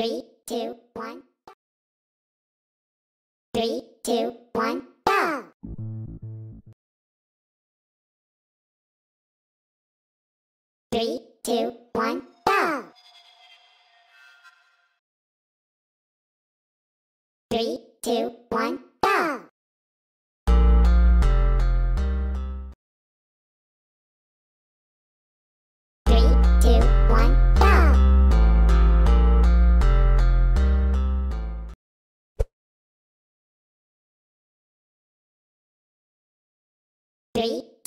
Three, two, one. Three, two, one, go! Three, two, one, go! Three, two, one,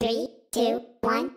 Three, two, one,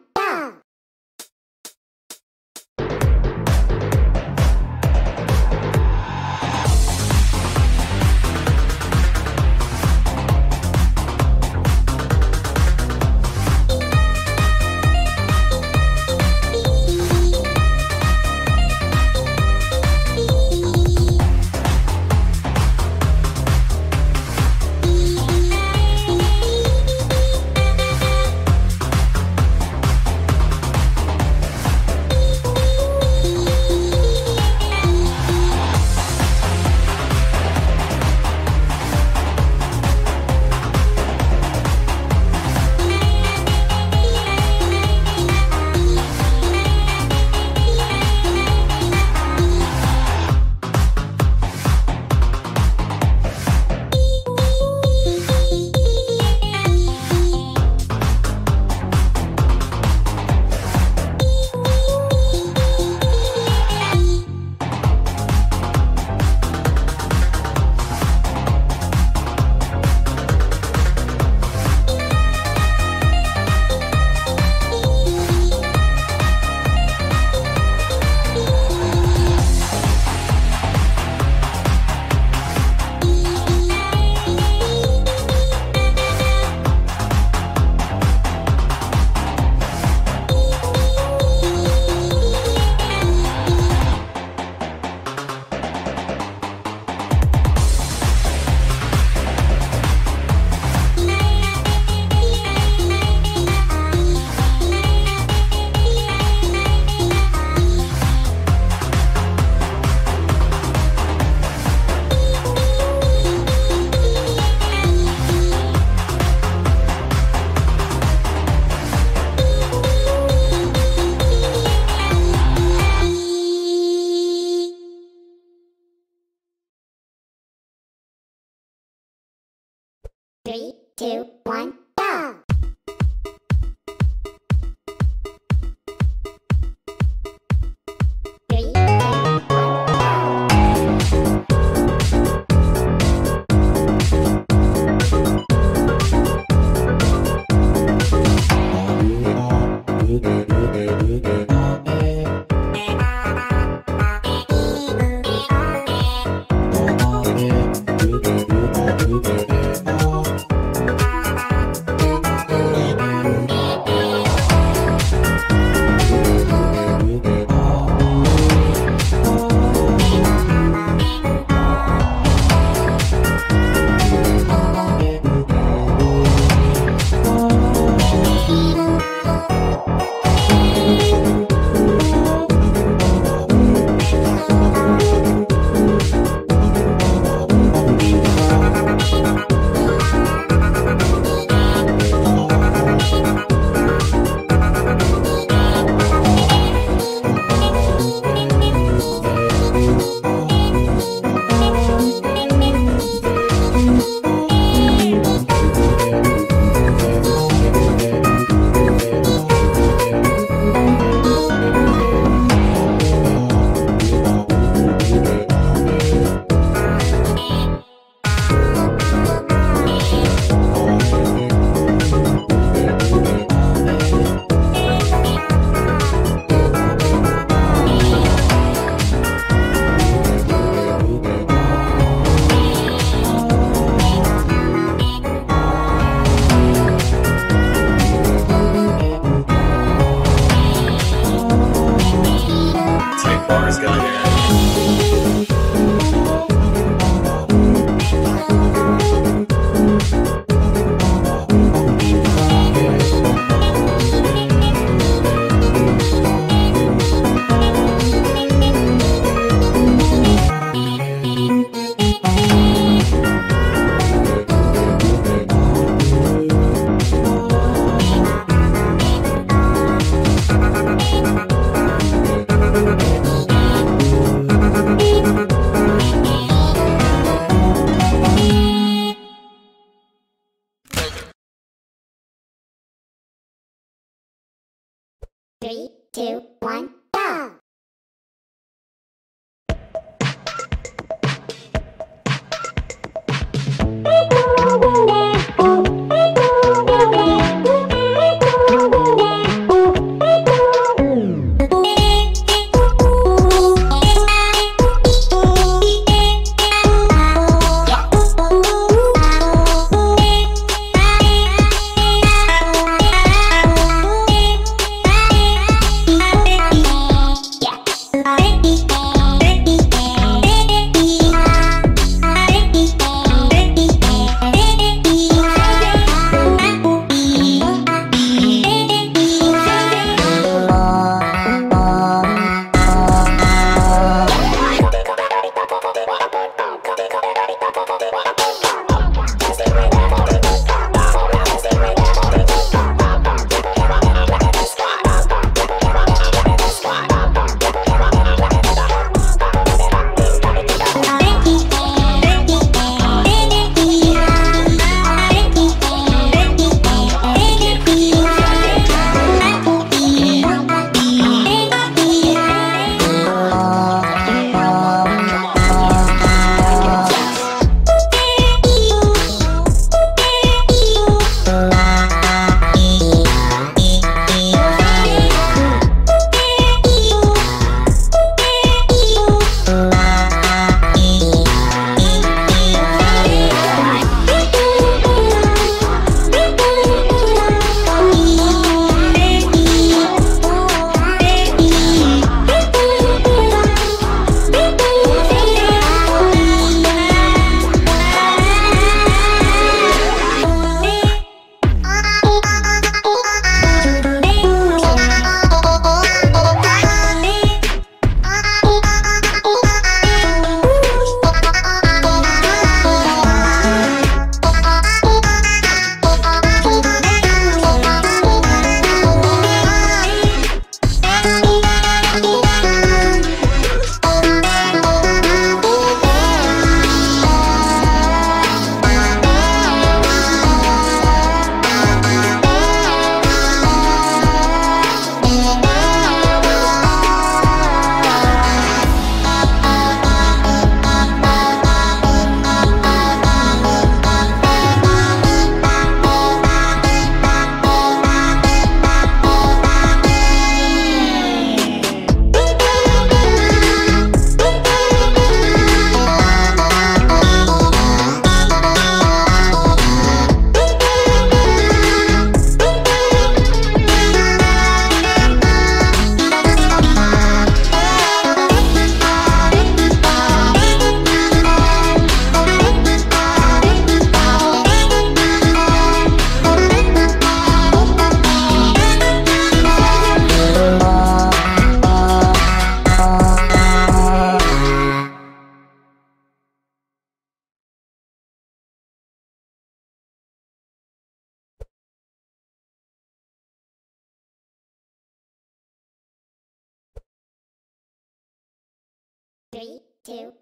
two, one,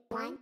one,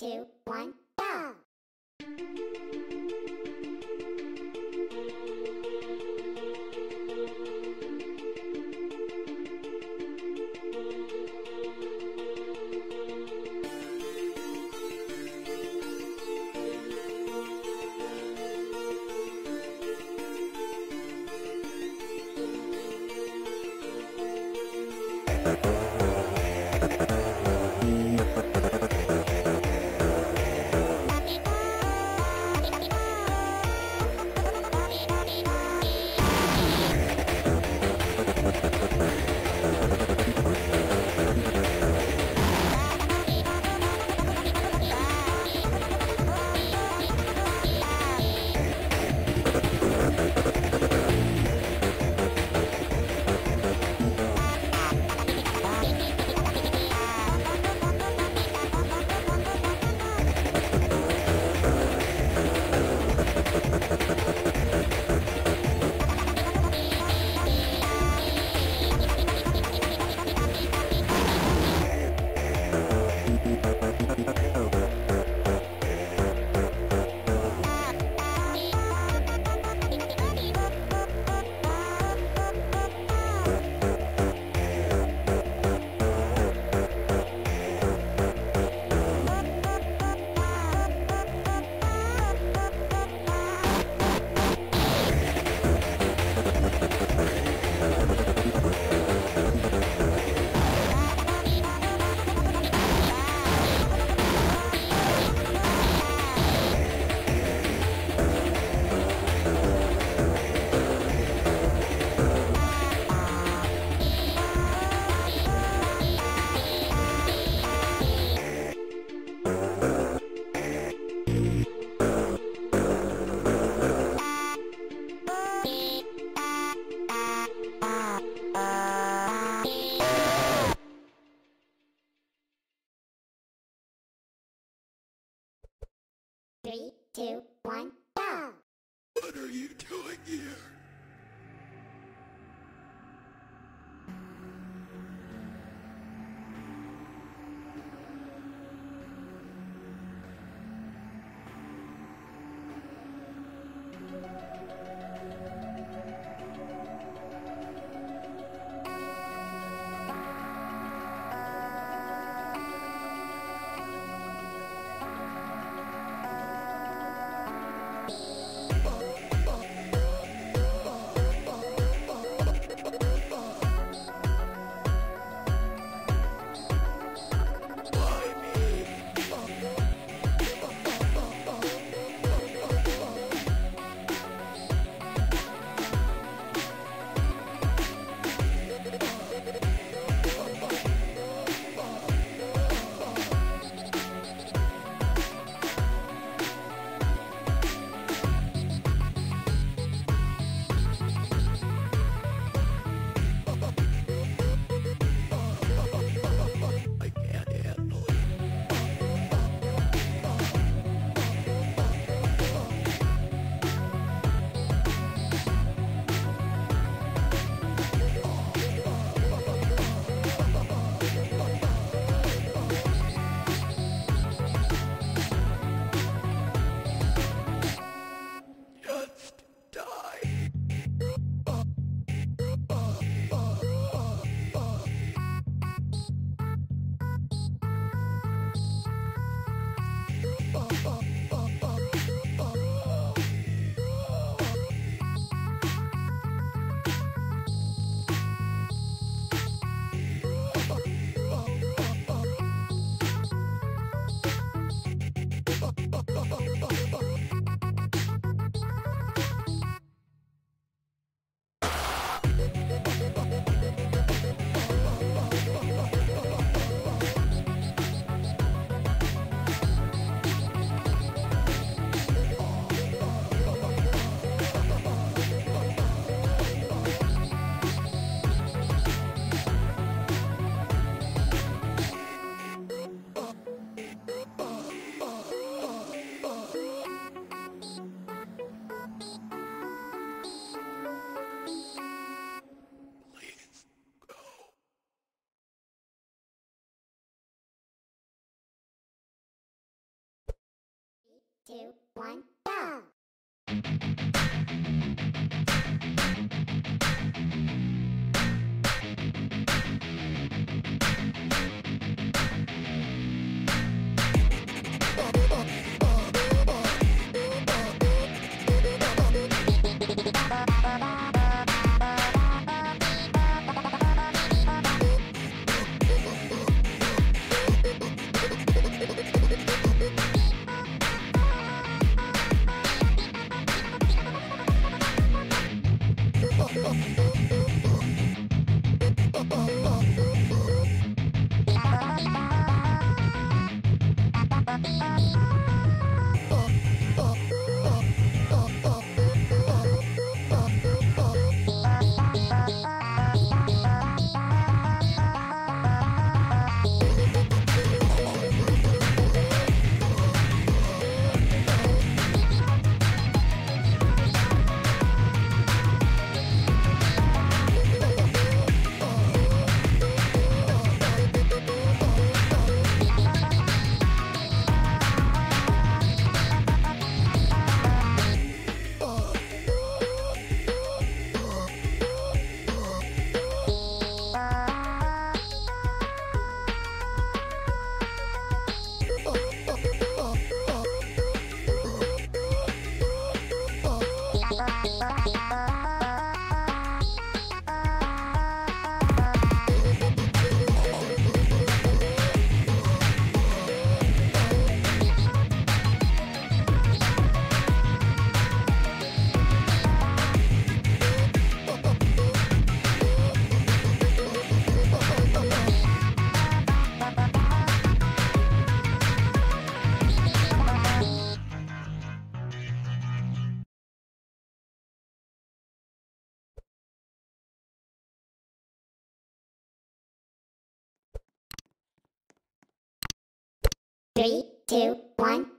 two, two, one, go! Three, two, one,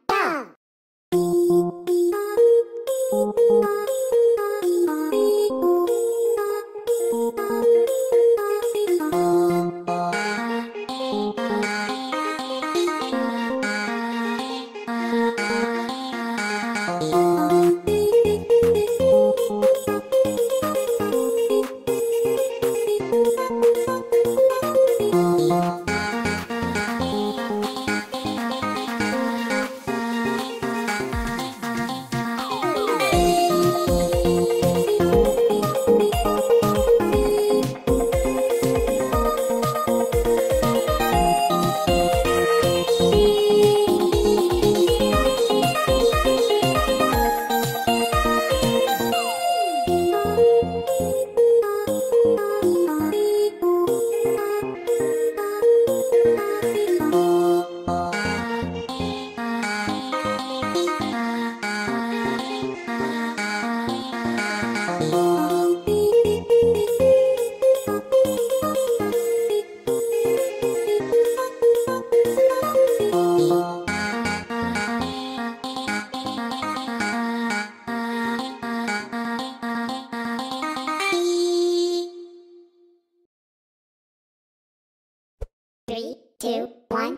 Three, two, one.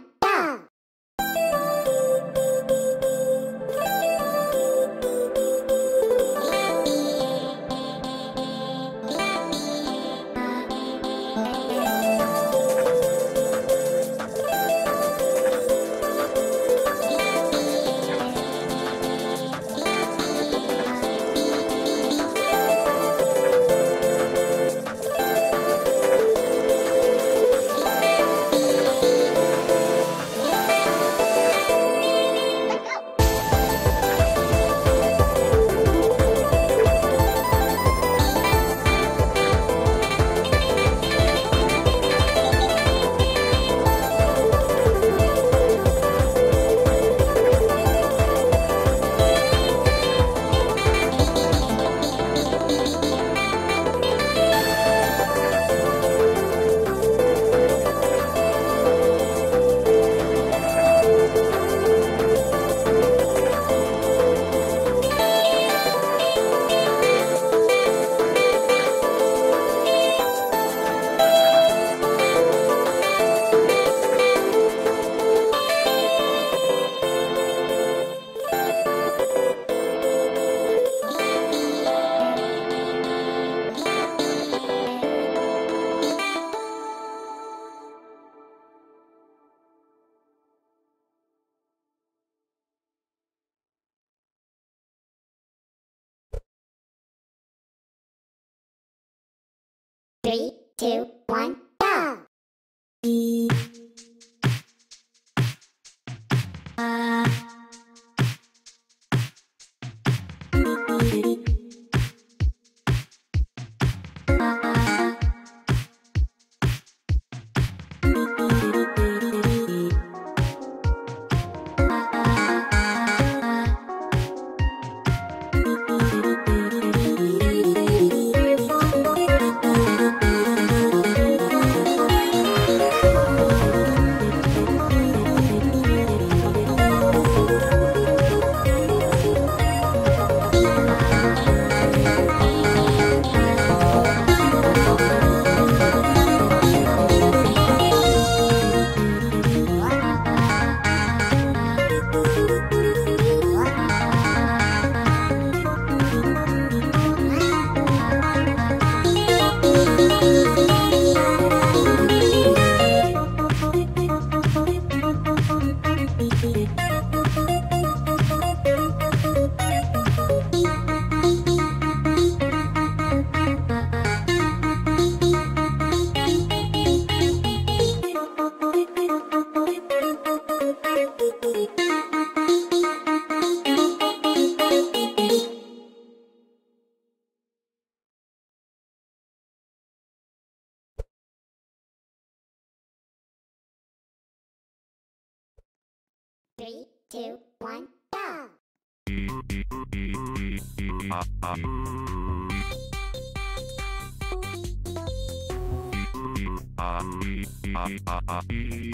Three,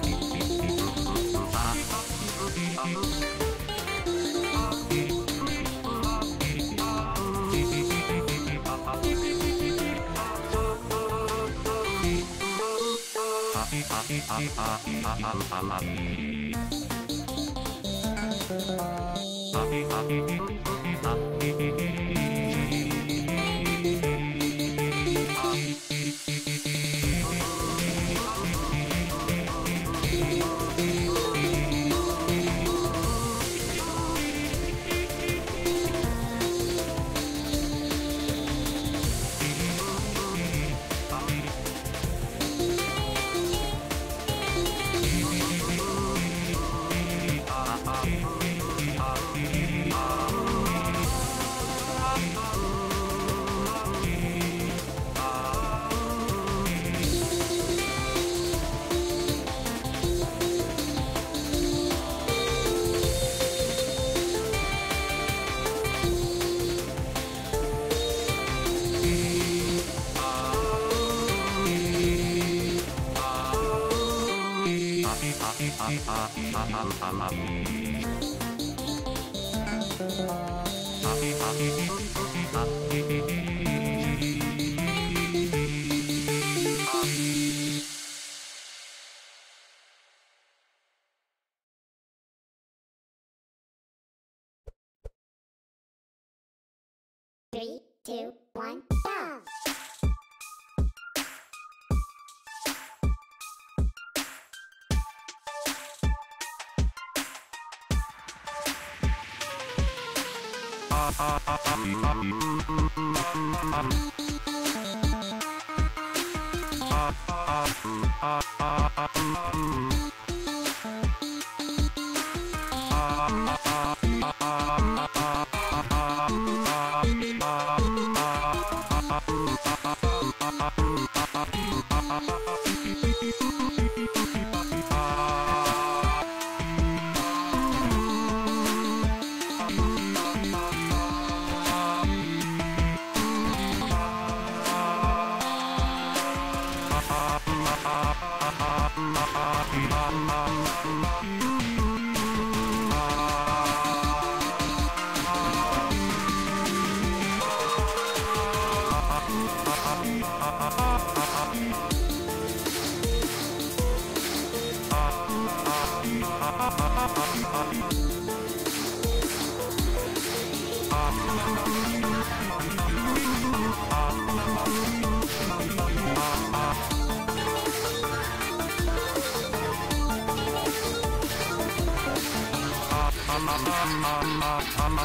Thank you.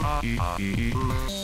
Bye.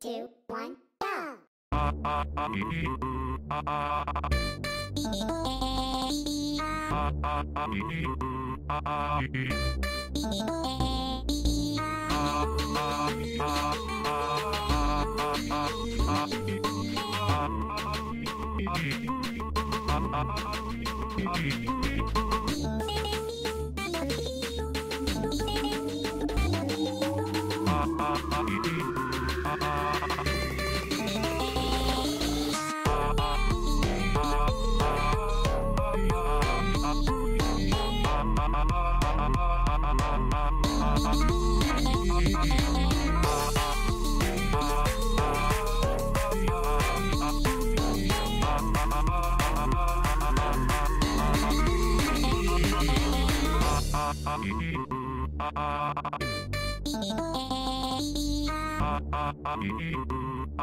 Two, one, go!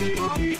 Bye.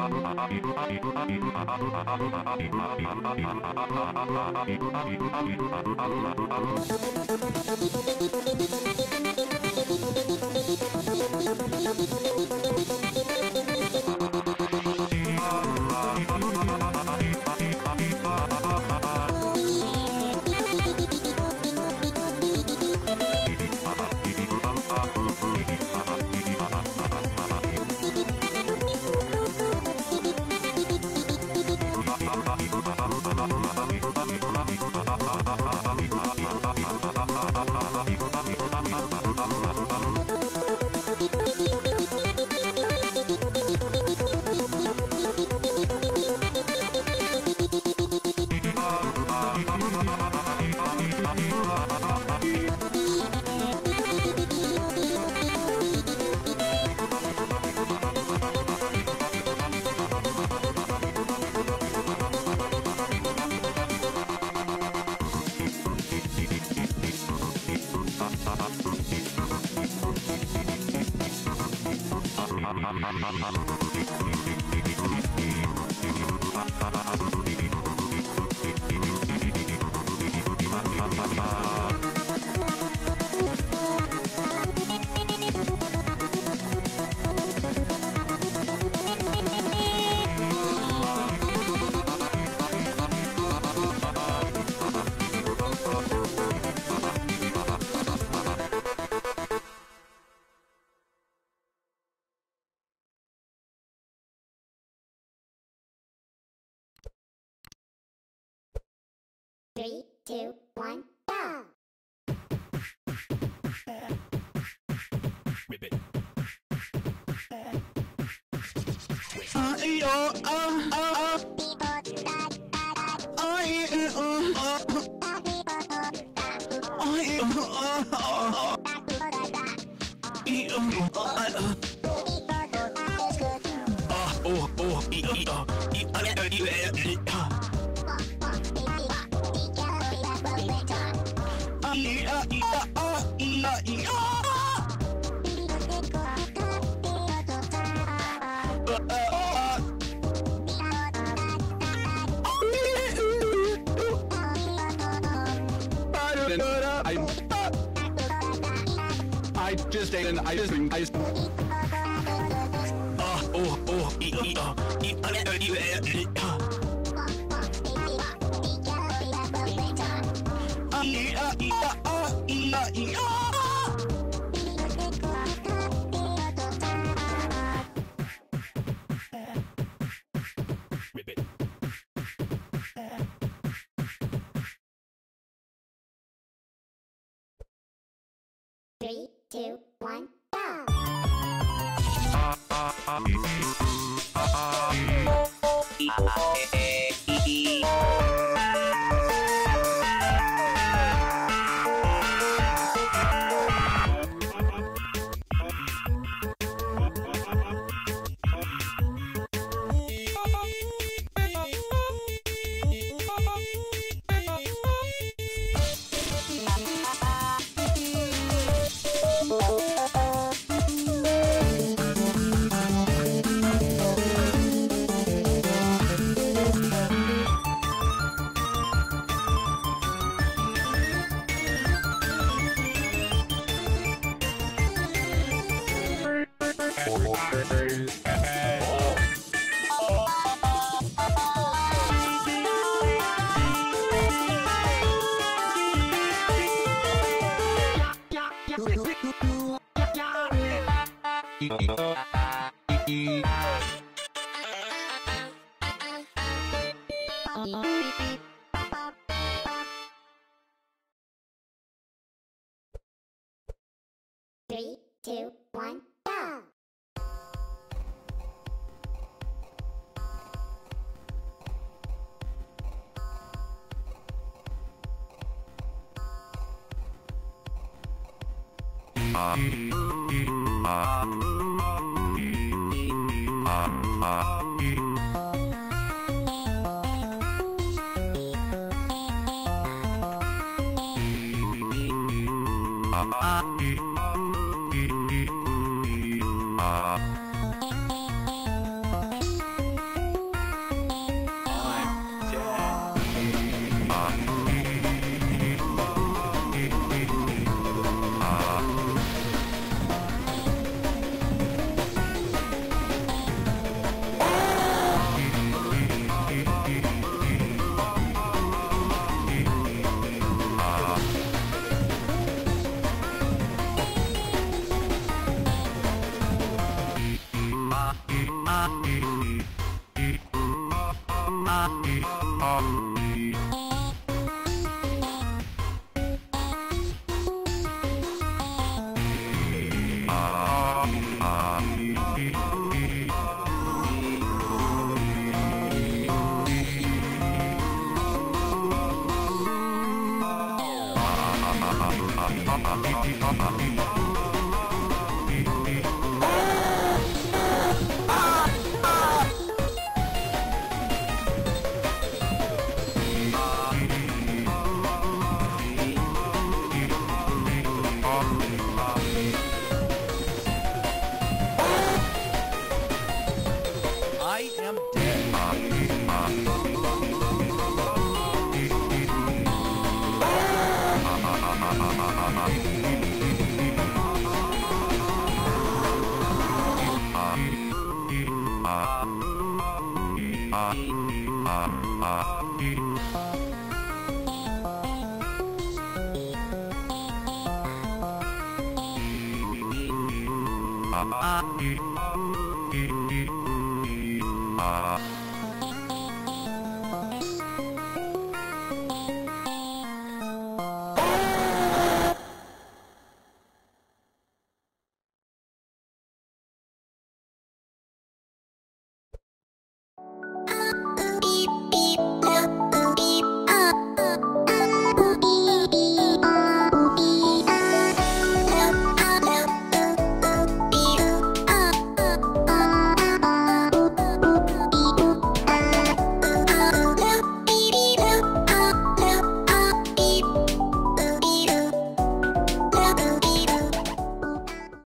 Three, two, one, go! Three, two, one, go! Ribbit. Uh, ee, oh, just ate and I just, I I